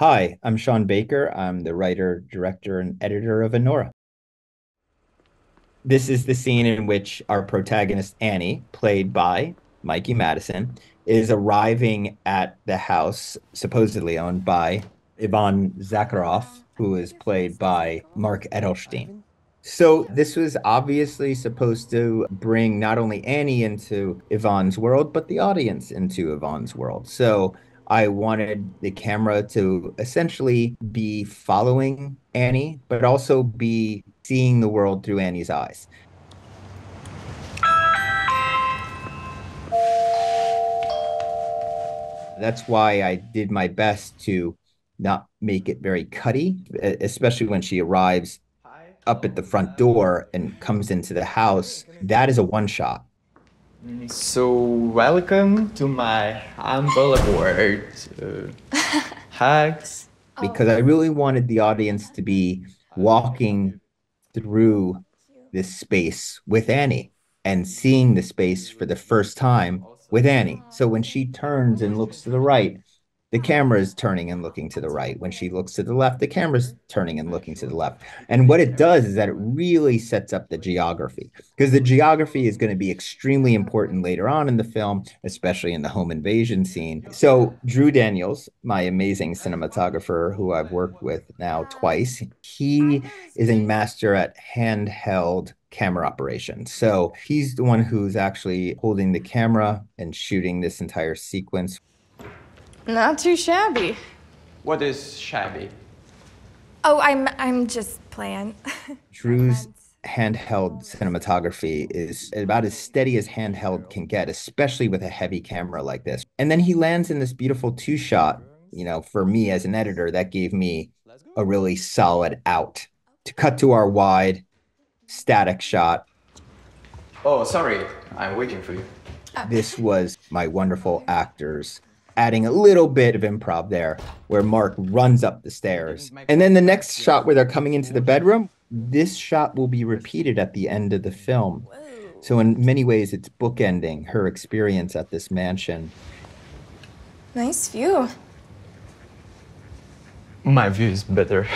Hi, I'm Sean Baker. I'm the writer, director, and editor of Anora. This is the scene in which our protagonist, Ani, played by Mikey Madison, is arriving at the house supposedly owned by Ivan Zakharov, who is played by Mark Eydelshteyn. So this was obviously supposed to bring not only Ani into Ivan's world, but the audience into Ivan's world. So I wanted the camera to essentially be following Ani, but also be seeing the world through Ani's eyes. That's why I did my best to not make it very cutty, especially when she arrives up at the front door and comes into the house. That is a one shot. So, welcome to my humble abode. Uh, hugs. Because I really wanted the audience to be walking through this space with Ani and seeing the space for the first time with Ani. So when she turns and looks to the right, the hmm. camera is turning and looking to the right. When she looks to the left, the camera's mm-hmm. turning and looking to the left. And what it does is that it really sets up the geography because the geography is going to be extremely important later on in the film, especially in the home invasion scene. So, Drew Daniels, my amazing cinematographer who I've worked with now twice, he is a master at handheld camera operation. So he's the one who's actually holding the camera and shooting this entire sequence. Not too shabby. What is shabby? Oh, I'm I'm just playing. Drew's handheld cinematography is about as steady as handheld can get, especially with a heavy camera like this. And then he lands in this beautiful two shot. You know, for me as an editor, that gave me a really solid out to cut to our wide static shot. Oh, sorry, I'm waiting for you. Oh. This was my wonderful actors adding a little bit of improv there where Mark runs up the stairs. And then the next shot where they're coming into the bedroom, this shot will be repeated at the end of the film. So in many ways it's bookending her experience at this mansion. Nice view. My view is better.